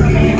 Amen.